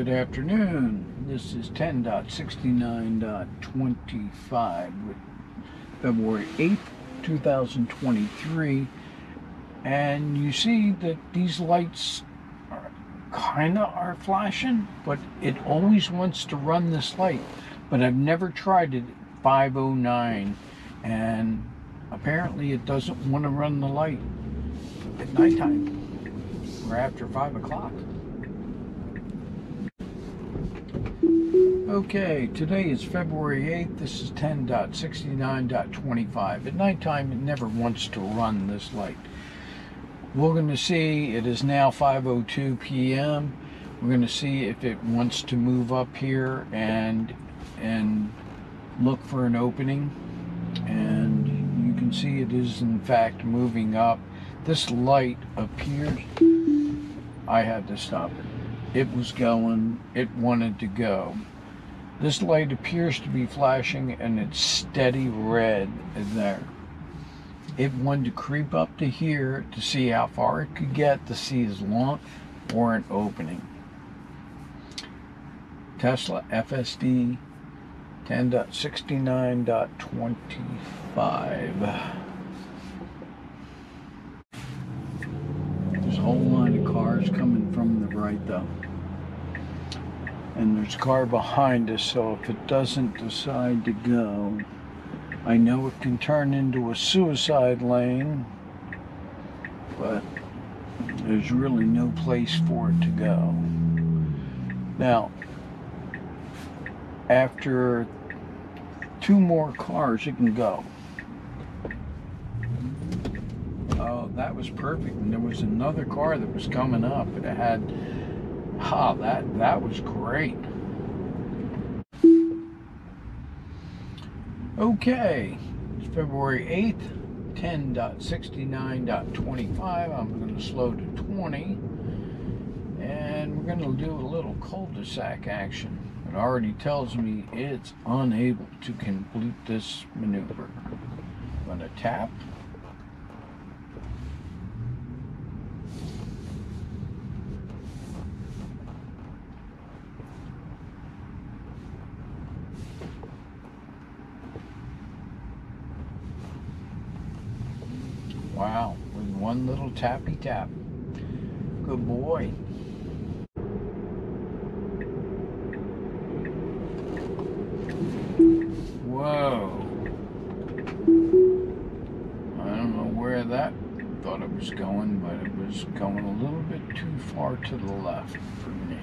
Good afternoon. This is 10.69.25 with February 8th, 2023. And you see that these lights are kind of are flashing, but it always wants to run this light. But I've never tried it at 509 and apparently it doesn't want to run the light at nighttime or after 5 o'clock. Okay, today is February 8th. This is 10.69.25. At nighttime, it never wants to run this light. We're going to see, it is now 5.02 p.m. We're going to see if it wants to move up here and, and look for an opening. And you can see it is in fact moving up. This light appears, I had to stop it. It was going, it wanted to go. This light appears to be flashing and it's steady red there. It wanted to creep up to here to see how far it could get to see as long or an opening. Tesla FSD 10.69.25. There's a whole line of cars coming from the right though and there's a car behind us so if it doesn't decide to go I know it can turn into a suicide lane but there's really no place for it to go. Now after two more cars it can go. Oh that was perfect. And there was another car that was coming up. It had Ah, that, that was great. Okay, it's February 8th, 10.69.25. I'm going to slow to 20. And we're going to do a little cul-de-sac action. It already tells me it's unable to complete this maneuver. I'm going to tap. Wow, with one little tappy tap. Good boy. Whoa. I don't know where that thought it was going, but it was going a little bit too far to the left for me.